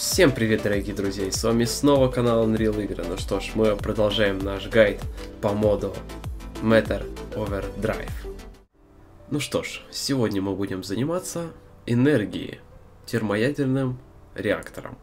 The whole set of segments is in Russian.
Всем привет, дорогие друзья, с вами снова канал Unreal Игры. Ну что ж, мы продолжаем наш гайд по моду Matter Overdrive. Ну что ж, сегодня мы будем заниматься энергией, термоядерным реактором.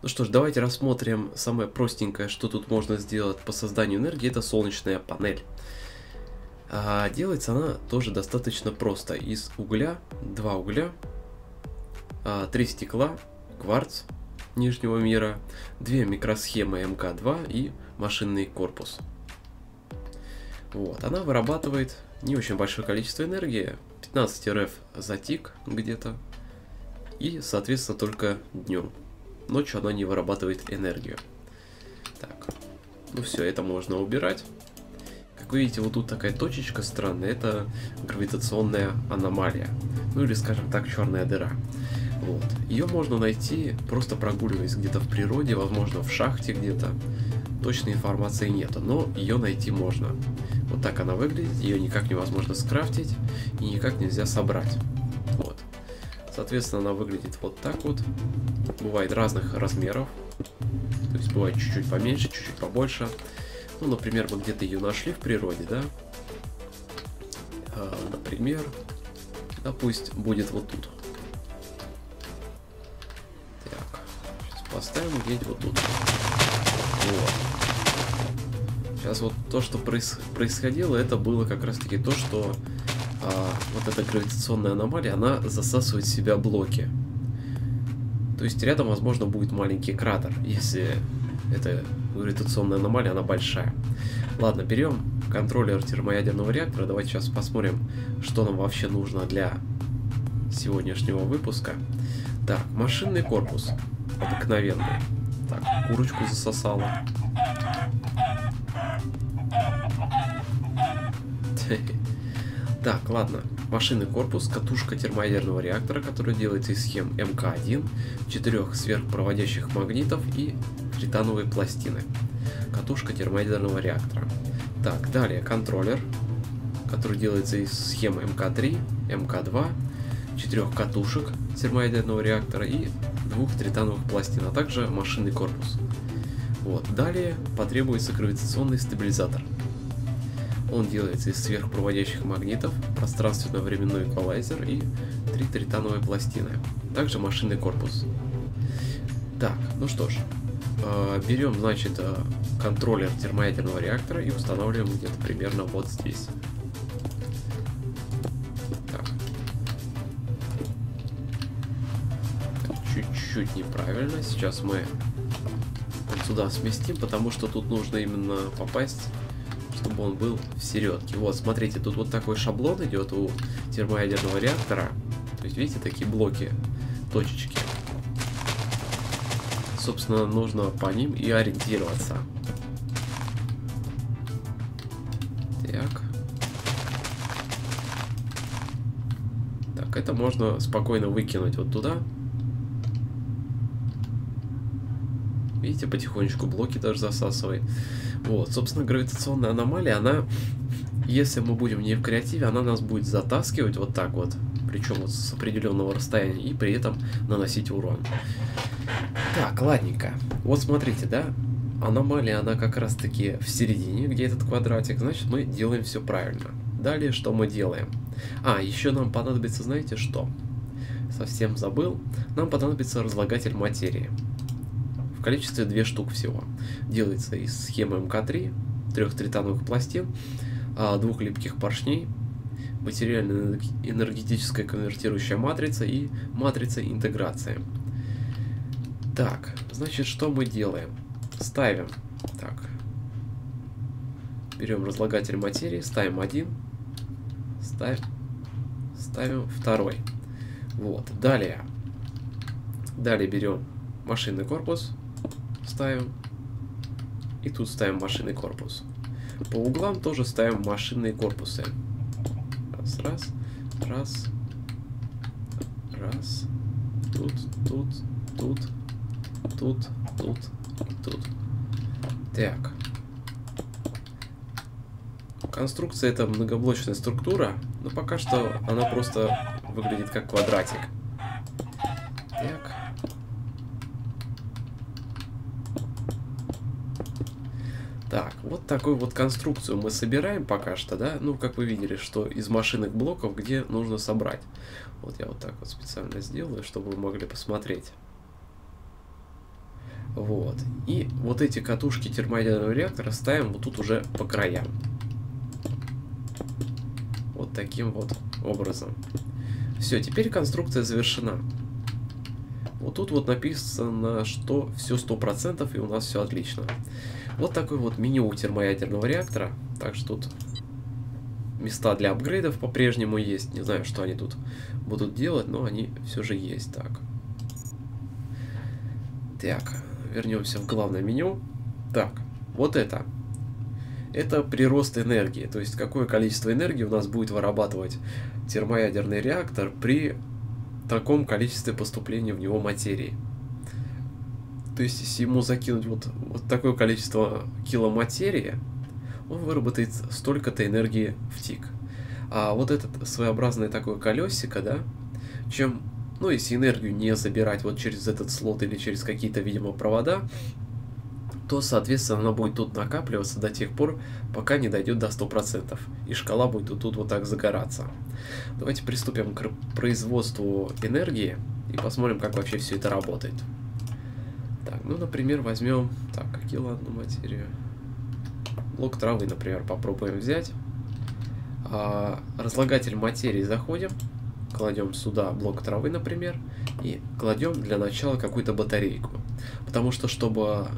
Ну что ж, давайте рассмотрим самое простенькое, что тут можно сделать по созданию энергии, это солнечная панель. А делается она тоже достаточно просто. Из угля, два угля, а, три стекла, кварц нижнего мира, две микросхемы МК-2 и машинный корпус. Вот, она вырабатывает не очень большое количество энергии, 15 РФ за тик где-то, и, соответственно, только днем. Ночью она не вырабатывает энергию. Так, ну все, это можно убирать. Как вы видите, вот тут такая точечка странная, это гравитационная аномалия. Ну или, скажем так, черная дыра. Вот. Ее можно найти, просто прогуливаясь где-то в природе, возможно в шахте где-то. Точной информации нету, но ее найти можно. Вот так она выглядит, ее никак невозможно скрафтить и никак нельзя собрать. Вот. Соответственно, она выглядит вот так вот. Бывает разных размеров. То есть бывает чуть-чуть поменьше, чуть-чуть побольше. Ну, например, мы где-то ее нашли в природе, да? А, например, да пусть будет вот тут. Поставим где-нибудь вот тут. Вот. Сейчас вот то, что проис происходило, это было как раз таки то, что а, вот эта гравитационная аномалия, она засасывает в себя блоки. То есть рядом, возможно, будет маленький кратер, если это гравитационная аномалия, она большая. Ладно, берем контроллер термоядерного реактора. Давайте сейчас посмотрим, что нам вообще нужно для сегодняшнего выпуска. Так, машинный корпус. Обыкновенный. Так, курочку засосала. Так, ладно. Машинный корпус, катушка термоядерного реактора, который делается из схем МК-1, четырех сверхпроводящих магнитов и титановые пластины. Катушка термоядерного реактора. Так, далее контроллер, который делается из схемы МК-3, МК-2, четырех катушек термоядерного реактора и двух тритановых пластин, а также машинный корпус. Вот. Далее потребуется гравитационный стабилизатор. Он делается из сверхпроводящих магнитов, пространственно-временной эквалайзер и три тритановые пластины. Также машинный корпус. Так, ну что ж, э, берем, значит, э, контроллер термоядерного реактора и устанавливаем где-то примерно вот здесь. Чуть-чуть неправильно. Сейчас мы сюда сместим, потому что тут нужно именно попасть чтобы он был в середке. Вот, смотрите, тут вот такой шаблон идет у термоядерного реактора. То есть, видите, такие блоки, точечки. Собственно, нужно по ним и ориентироваться. Так. Так, это можно спокойно выкинуть вот туда. Видите, потихонечку блоки даже засасывает. Вот, собственно, гравитационная аномалия, она, если мы будем не в креативе, она нас будет затаскивать вот так вот, причем вот с определенного расстояния, и при этом наносить урон. Так, ладненько. Вот смотрите, да, аномалия, она как раз таки в середине, где этот квадратик, значит, мы делаем все правильно. Далее, что мы делаем? А, еще нам понадобится, знаете что? Совсем забыл. Нам понадобится разлагатель материи количестве две штук всего. Делается из схемы МК-3, трех тритановых пластин, а, двух липких поршней, материально-энергетическая конвертирующая матрица и матрица интеграции. Так, значит, что мы делаем? Ставим, так, берем разлагатель материи, ставим один, ставим, ставим второй. Вот, далее, далее берем машинный корпус, ставим. И тут ставим машинный корпус. По углам тоже ставим машинные корпусы. Раз, раз, раз, раз. Тут, тут, тут, тут, тут тут. Так. Конструкция это многоблочная структура, но пока что она просто выглядит как квадратик. Так. Так, такую вот конструкцию мы собираем пока что, да? Ну, как вы видели, что из машинок блоков, где нужно собрать. Вот я вот так вот специально сделаю, чтобы вы могли посмотреть. Вот. И вот эти катушки термоядерного реактора ставим вот тут уже по краям. Вот таким вот образом. Все, теперь конструкция завершена. Вот тут вот написано, что все 100% и у нас все отлично. Вот такой вот меню термоядерного реактора. Так что тут места для апгрейдов по-прежнему есть. Не знаю, что они тут будут делать, но они все же есть. Так. Так, вернемся в главное меню. Так, вот это. Это прирост энергии, то есть какое количество энергии у нас будет вырабатывать термоядерный реактор при таком количестве поступления в него материи. То есть, если ему закинуть вот, вот такое количество киломатерии, он выработает столько-то энергии в тик. А вот этот своеобразное такое колесико, да, чем, ну, если энергию не забирать вот через этот слот или через какие-то, видимо, провода, то, соответственно, она будет тут накапливаться до тех пор, пока не дойдет до 100%. И шкала будет тут, тут вот так загораться. Давайте приступим к производству энергии и посмотрим, как вообще все это работает. Так, ну, например, возьмем... Так, какие ладно материю? Блок травы, например, попробуем взять. А, разлагатель материи заходим. Кладем сюда блок травы, например. И кладем для начала какую-то батарейку. Потому что, чтобы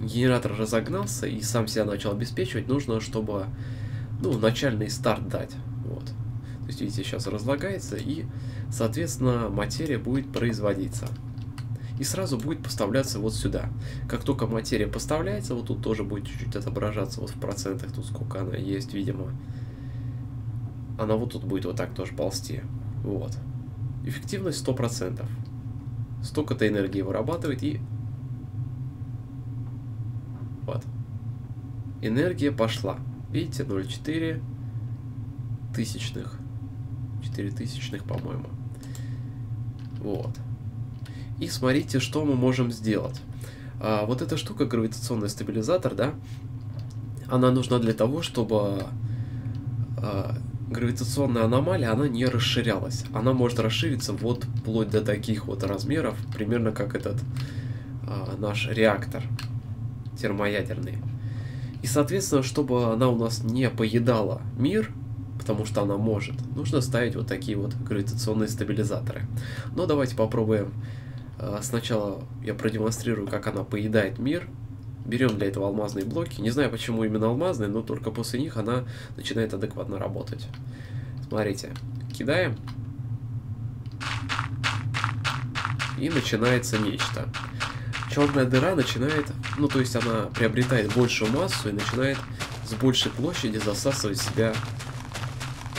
генератор разогнался и сам себя начал обеспечивать, нужно, чтобы ну, начальный старт дать. Вот. То есть, видите, сейчас разлагается, и, соответственно, материя будет производиться и сразу будет поставляться вот сюда. Как только материя поставляется, вот тут тоже будет чуть-чуть отображаться вот в процентах, тут сколько она есть, видимо. Она вот тут будет вот так тоже ползти. Вот. Эффективность 100%. Столько-то энергии вырабатывает и... Вот. Энергия пошла. Видите, 0,4 тысячных. 4 тысячных, по-моему. Вот. И смотрите, что мы можем сделать. А, вот эта штука, гравитационный стабилизатор, да, она нужна для того, чтобы а, гравитационная аномалия, она не расширялась. Она может расшириться вот вплоть до таких вот размеров, примерно как этот а, наш реактор термоядерный. И, соответственно, чтобы она у нас не поедала мир, потому что она может, нужно ставить вот такие вот гравитационные стабилизаторы. Но давайте попробуем сначала я продемонстрирую, как она поедает мир. Берем для этого алмазные блоки. Не знаю, почему именно алмазные, но только после них она начинает адекватно работать. Смотрите, кидаем. И начинается нечто. Черная дыра начинает, ну то есть она приобретает большую массу и начинает с большей площади засасывать в себя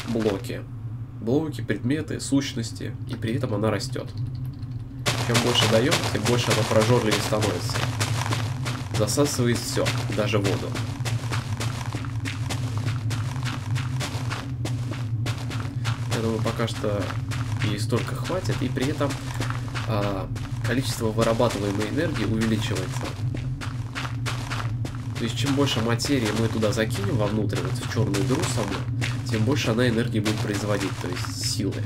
блоки. Блоки, предметы, сущности, и при этом она растет. Чем больше даем, тем больше оно прожорливее становится. Засасывает все, даже воду. Я думаю, пока что ей столько хватит, и при этом а, количество вырабатываемой энергии увеличивается. То есть, чем больше материи мы туда закинем вовнутрь, вот в черную дыру саму, тем больше она энергии будет производить, то есть силы.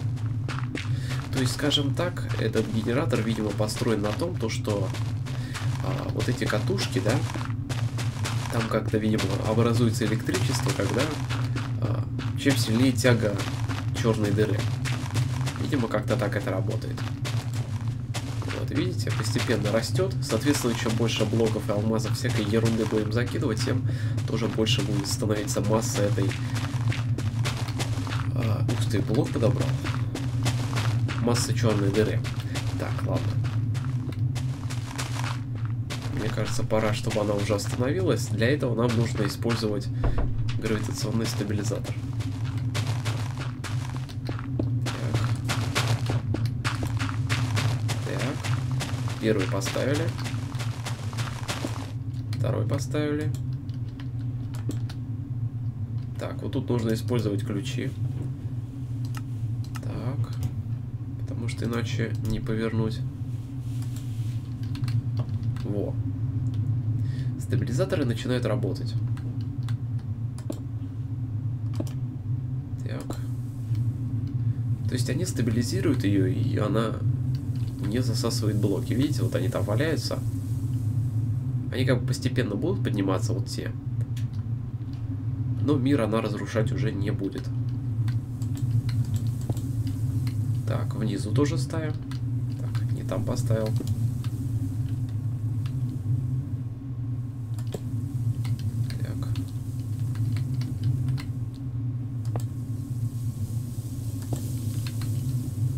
То есть, скажем так, этот генератор, видимо, построен на том, то, что а, вот эти катушки, да, там как-то, видимо, образуется электричество, когда а, чем сильнее тяга черной дыры. Видимо, как-то так это работает. Вот, видите, постепенно растет. Соответственно, чем больше блоков и алмазов всякой ерунды будем закидывать, тем тоже больше будет становиться масса этой... А, ух ты, блок подобрал массы черной дыры. Так, ладно. Мне кажется, пора, чтобы она уже остановилась. Для этого нам нужно использовать гравитационный стабилизатор. Так. Так. Первый поставили. Второй поставили. Так, вот тут нужно использовать ключи. Иначе не повернуть. Во. Стабилизаторы начинают работать. Так. То есть они стабилизируют ее, и она не засасывает блоки. Видите, вот они там валяются. Они как бы постепенно будут подниматься, вот те. Но мир она разрушать уже не будет. Внизу тоже ставим. Так, не там поставил.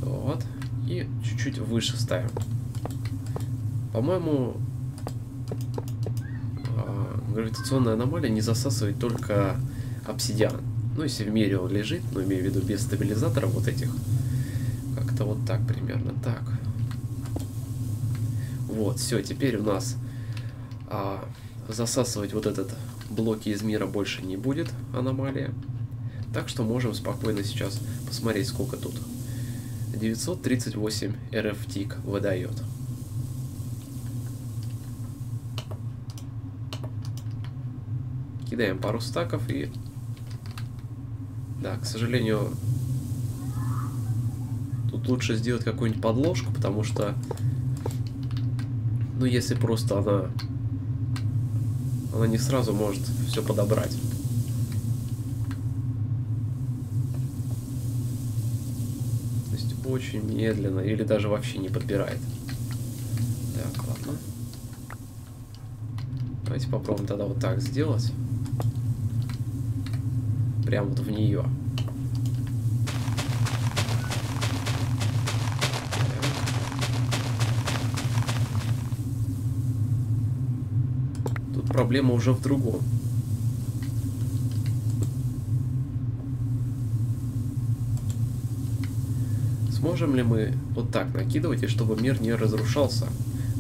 Вот. И чуть-чуть выше ставим. По-моему, а, гравитационная аномалия не засасывает только обсидиан. Ну, если в мире он лежит, но имею в виду без стабилизаторов вот этих. Так примерно. Так. Вот, все, теперь у нас а, засасывать вот этот блоки из мира больше не будет аномалия. Так что можем спокойно сейчас посмотреть, сколько тут. 938 RF тик выдает. Кидаем пару стаков и... Да, к сожалению, лучше сделать какую-нибудь подложку, потому что... Ну, если просто она... Она не сразу может все подобрать. То есть очень медленно или даже вообще не подбирает. Так, ладно. Давайте попробуем тогда вот так сделать прям вот в нее. Проблема уже в другом. Сможем ли мы вот так накидывать, и чтобы мир не разрушался?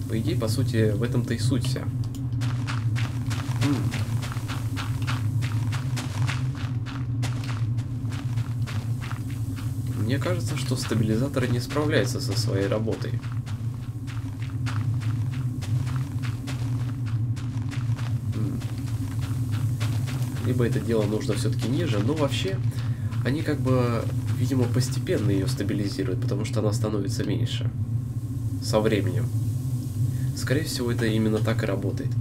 По идее, по сути, в этом-то и суть вся. Мне кажется, что стабилизаторы не справляются со своей работой. Либо это дело нужно все-таки ниже, но вообще они как бы, видимо, постепенно ее стабилизируют, потому что она становится меньше со временем. Скорее всего, это именно так и работает.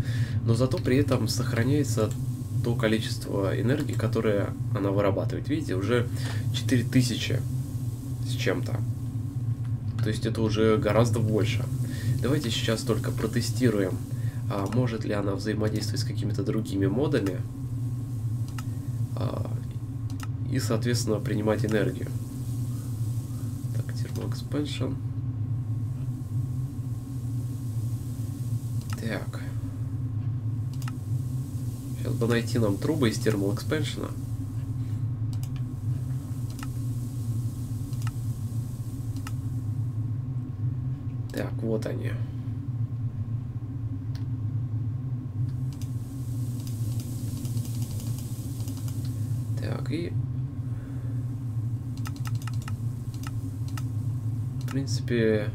Но зато при этом сохраняется то количество энергии, которое она вырабатывает. Видите, уже 4000 с чем-то. То есть это уже гораздо больше. Давайте сейчас только протестируем, а может ли она взаимодействовать с какими-то другими модами. И, соответственно, принимать энергию. Так, Expansion. Так. Сейчас бы найти нам трубы из Expansion. Так, вот они. Так, и... В принципе...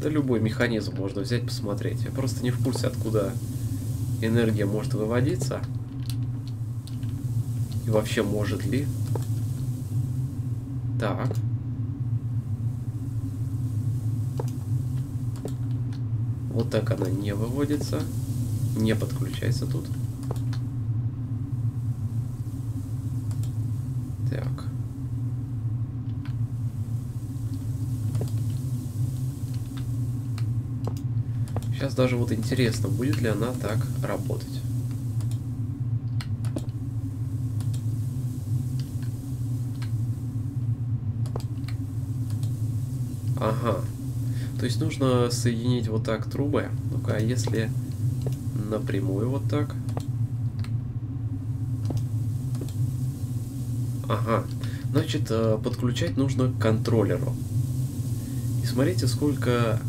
Да любой механизм можно взять, посмотреть. Я просто не в курсе, откуда энергия может выводиться. И вообще может ли. Так. Вот так она не выводится, не подключается тут. Так. Сейчас даже вот интересно, будет ли она так работать. Ага. То есть нужно соединить вот так трубы. Ну-ка, а если напрямую вот так? Ага. Значит, э, подключать нужно к контроллеру. И смотрите, сколько...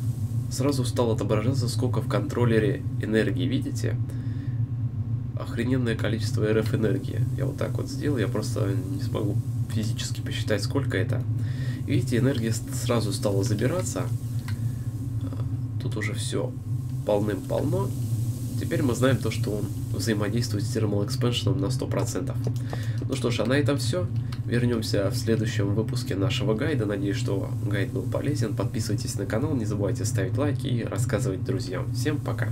Сразу стало отображаться, сколько в контроллере энергии, видите? Охрененное количество РФ энергии. Я вот так вот сделал, я просто не смогу физически посчитать, сколько это. Видите, энергия сразу стала забираться тут уже все полным-полно. Теперь мы знаем то, что он взаимодействует с Thermal Expansion на 100%. Ну что ж, а на этом все. Вернемся в следующем выпуске нашего гайда. Надеюсь, что гайд был полезен. Подписывайтесь на канал, не забывайте ставить лайки и рассказывать друзьям. Всем пока!